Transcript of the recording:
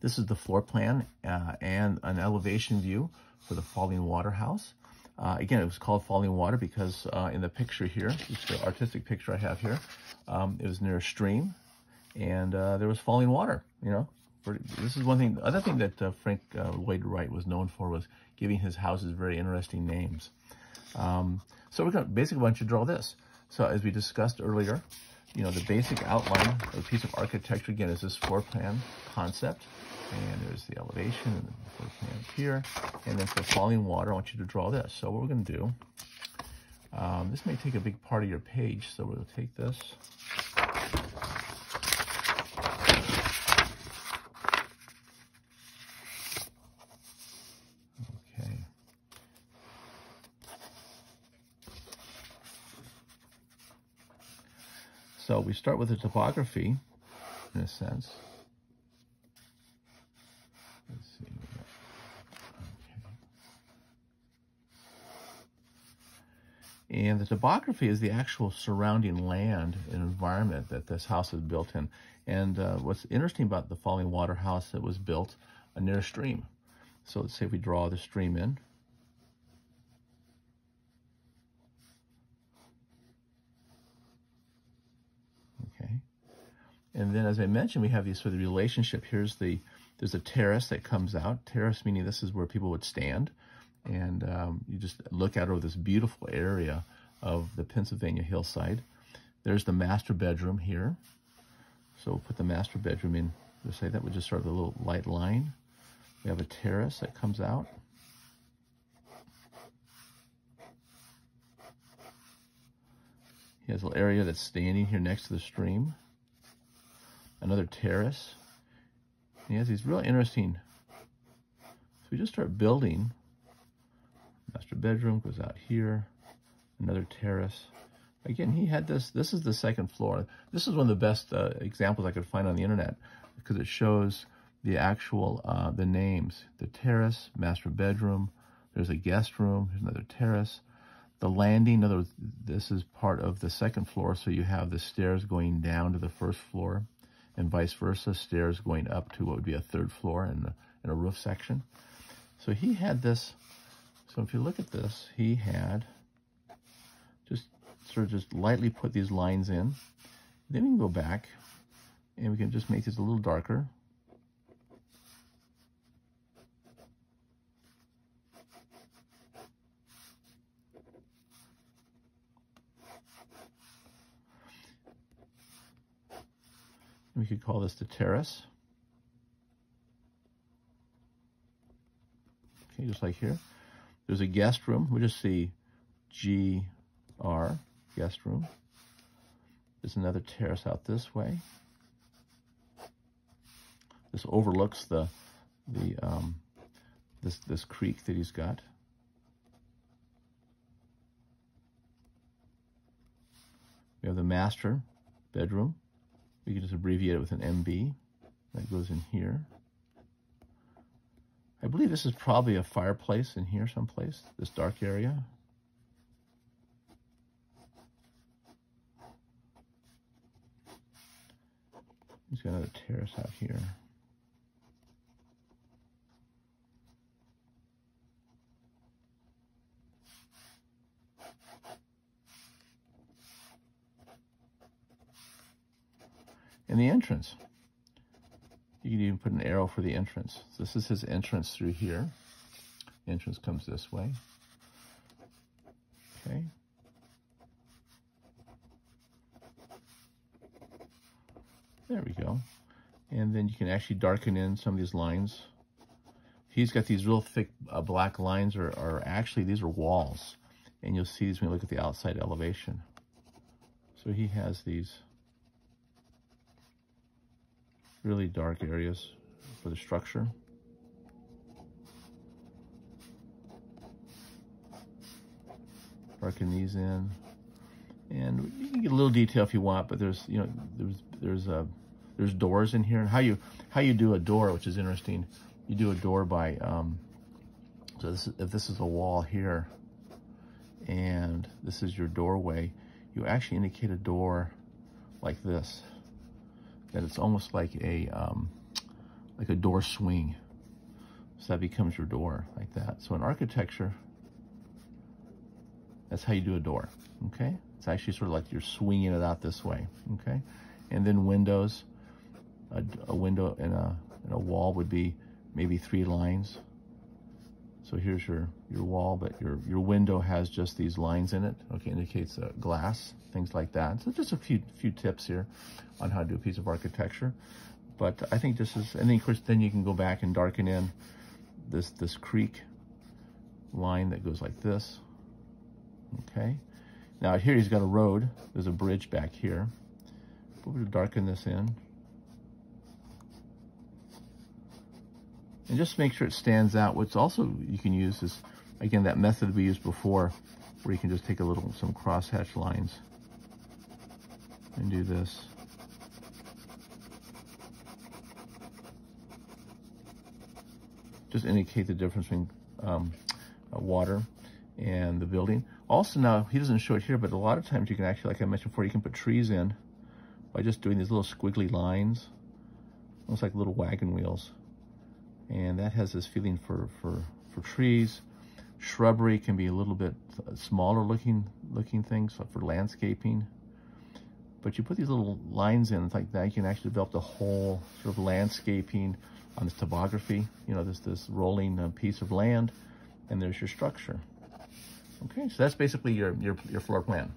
This is the floor plan uh, and an elevation view for the Falling Water House. Uh, again, it was called Falling Water because uh, in the picture here, it's the artistic picture I have here, um, it was near a stream and uh, there was falling water, you know. This is one thing, the other thing that uh, Frank uh, Lloyd Wright was known for was giving his houses very interesting names. Um, so we're going to basically want you to draw this. So as we discussed earlier, you know, the basic outline of a piece of architecture, again, is this floor plan concept. And there's the elevation and the floor plan up here. And then for falling water, I want you to draw this. So what we're going to do, um, this may take a big part of your page. So we'll take this. So we start with the topography, in a sense. Let's see. Okay. And the topography is the actual surrounding land and environment that this house is built in. And uh, what's interesting about the Falling Water House, it was built near a stream. So let's say we draw the stream in. Okay. And then as I mentioned, we have these sort of relationship. Here's the, there's a terrace that comes out. Terrace meaning this is where people would stand. And um, you just look out over this beautiful area of the Pennsylvania hillside. There's the master bedroom here. So we'll put the master bedroom in, let's say that would just sort of a little light line. We have a terrace that comes out. He has a little area that's standing here next to the stream. Another terrace. And he has these real interesting, so we just start building. Master bedroom goes out here. Another terrace. Again, he had this, this is the second floor. This is one of the best uh, examples I could find on the internet because it shows the actual, uh, the names. The terrace, master bedroom, there's a guest room, there's another terrace. The landing, in other words, this is part of the second floor, so you have the stairs going down to the first floor, and vice versa, stairs going up to what would be a third floor in a, in a roof section. So he had this, so if you look at this, he had, just sort of just lightly put these lines in. Then we can go back, and we can just make this a little darker. We could call this the terrace. Okay, just like here. There's a guest room. We'll just see GR, guest room. There's another terrace out this way. This overlooks the the um, this this creek that he's got. We have the master bedroom. We can just abbreviate it with an MB. That goes in here. I believe this is probably a fireplace in here someplace, this dark area. He's got another terrace out here. And the entrance. You can even put an arrow for the entrance. This is his entrance through here. entrance comes this way. Okay. There we go. And then you can actually darken in some of these lines. He's got these real thick uh, black lines, or, or actually these are walls. And you'll see these when you look at the outside elevation. So he has these really dark areas for the structure. Darken these in. And you can get a little detail if you want, but there's, you know, there's, there's, a, uh, there's doors in here. And how you, how you do a door, which is interesting, you do a door by, um, so this, if this is a wall here, and this is your doorway, you actually indicate a door like this that it's almost like a, um, like a door swing. So that becomes your door like that. So in architecture, that's how you do a door, okay? It's actually sort of like you're swinging it out this way, okay? And then windows, a, a window in a, in a wall would be maybe three lines. So here's your, your wall, but your, your window has just these lines in it, okay, indicates a glass, things like that. So just a few, few tips here on how to do a piece of architecture. But I think this is, and then of course, then you can go back and darken in this, this creek line that goes like this, okay? Now here he's got a road. There's a bridge back here. we'll darken this in. And just make sure it stands out. What's also you can use is, again, that method we used before, where you can just take a little, some crosshatch lines and do this. Just indicate the difference between um, water and the building. Also now, he doesn't show it here, but a lot of times you can actually, like I mentioned before, you can put trees in by just doing these little squiggly lines. Almost like little wagon wheels. And that has this feeling for, for, for trees. Shrubbery can be a little bit smaller looking looking things for landscaping. But you put these little lines in like that, you can actually develop the whole sort of landscaping on this topography, you know, this, this rolling uh, piece of land, and there's your structure. Okay, so that's basically your, your, your floor plan.